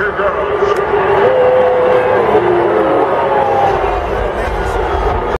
to go.